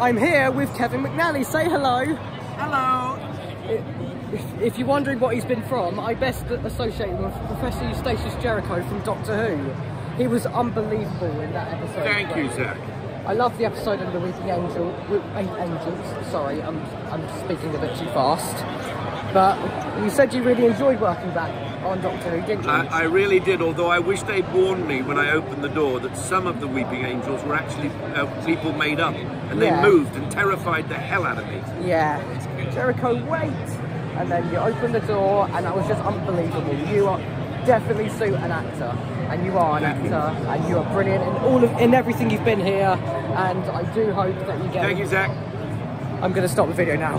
I'm here with Kevin McNally. Say hello. Hello. If, you're wondering what he's been from, I best associate him with Professor Eustacius Jericho from Doctor Who. He was unbelievable in that episode. Thank you, Zach. I love the episode of the Weeping Angel. Eight Angels. Sorry, I'm I'm speaking a bit too fast. But you said you really enjoyed working back on Doctor Who, didn't you? I, I really did, although I wish they'd warned me when I opened the door that some of the Weeping Angels were actually uh, people made up, and Yeah. they moved and terrified the hell out of me. Yeah. Jericho, wait! And then you open the door, and that was just unbelievable. You are definitely suit an actor, and you are an actor, and you are brilliant in all of in everything you've been here. And I do hope that you get. Thank you, Zach. I'm going to stop the video now.